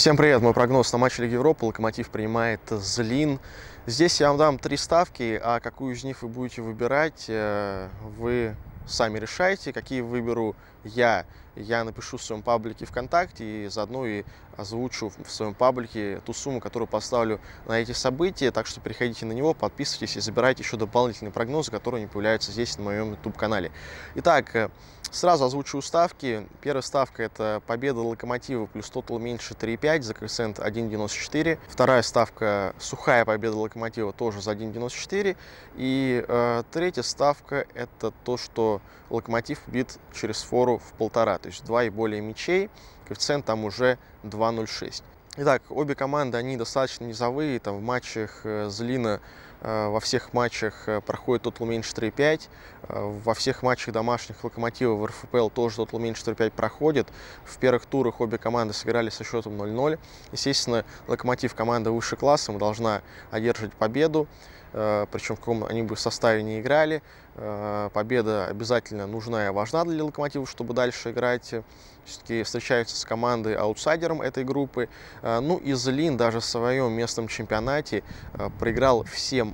Всем привет, мой прогноз на матч Лиги Европы. Локомотив принимает Злин. Здесь я вам дам три ставки, а какую из них вы будете выбирать, э, вы сами решайте. Какие выберу я, я напишу в своем паблике ВКонтакте и заодно и озвучу в своем паблике ту сумму, которую поставлю на эти события. Так что переходите на него, подписывайтесь и забирайте еще дополнительные прогнозы, которые не появляются здесь на моем YouTube-канале. Итак, э, сразу озвучу ставки. Первая ставка это победа Локомотива плюс тотал меньше 3,5 за коэффициент 1,94. Вторая ставка сухая победа Локомотива тоже за 1,94. И э, третья ставка это то, что Локомотив победит через фору в полтора, то есть два и более мячей коэффициент там уже 2.06. Итак, обе команды, они достаточно низовые, там в матчах Злина э, во всех матчах э, проходит тотал меньше 3.5, во всех матчах домашних Локомотива в РФПЛ тоже тотал меньше 3.5 проходит. В первых турах обе команды сыграли со счетом 0-0. Естественно, Локомотив команда выше классом должна одерживать победу, причем в каком они бы составе не играли. Победа обязательно нужна и важна для Локомотива, чтобы дальше играть все-таки встречаются с командой аутсайдером этой группы. Ну и Злин даже в своем местном чемпионате проиграл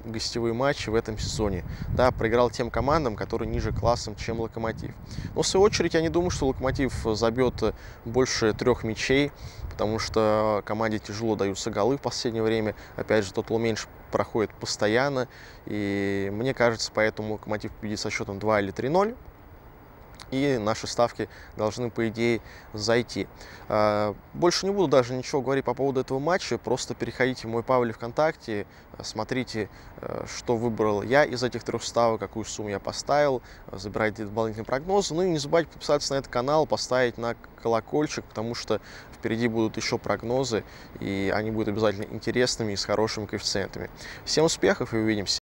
гостевые матчи в этом сезоне. Да, проиграл тем командам, которые ниже классом, чем Локомотив. Но в свою очередь я не думаю, что Локомотив забьет больше трех мячей, потому что команде тяжело даются голы в последнее время. Опять же, тот меньше проходит постоянно. И мне кажется, поэтому Локомотив победит со счетом 2 или 3-0 и наши ставки должны, по идее, зайти. А, больше не буду даже ничего говорить по поводу этого матча, просто переходите в мой Павел ВКонтакте, смотрите, э, что выбрал я из этих трех ставок, какую сумму я поставил, забирайте дополнительные прогнозы, ну и не забывайте подписаться на этот канал, поставить на колокольчик, потому что впереди будут еще прогнозы, и они будут обязательно интересными и с хорошими коэффициентами. Всем успехов и увидимся!